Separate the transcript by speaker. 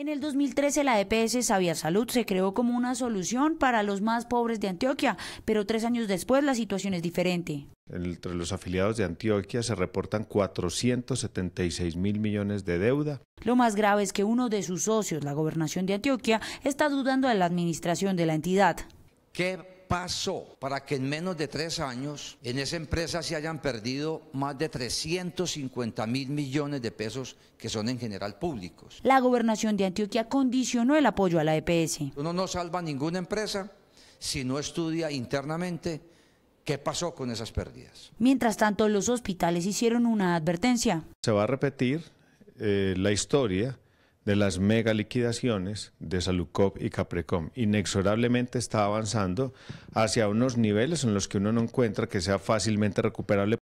Speaker 1: En el 2013 la EPS Sabia Salud se creó como una solución para los más pobres de Antioquia, pero tres años después la situación es diferente.
Speaker 2: Entre los afiliados de Antioquia se reportan 476 mil millones de deuda.
Speaker 1: Lo más grave es que uno de sus socios, la gobernación de Antioquia, está dudando de la administración de la entidad.
Speaker 3: ¿Qué pasó para que en menos de tres años en esa empresa se hayan perdido más de 350 mil millones de pesos que son en general públicos?
Speaker 1: La gobernación de Antioquia condicionó el apoyo a la EPS.
Speaker 3: Uno no salva ninguna empresa si no estudia internamente ¿Qué pasó con esas pérdidas?
Speaker 1: Mientras tanto, los hospitales hicieron una advertencia.
Speaker 2: Se va a repetir eh, la historia de las mega liquidaciones de Salucop y Caprecom. Inexorablemente está avanzando hacia unos niveles en los que uno no encuentra que sea fácilmente recuperable.